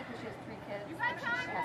Because she has three kids.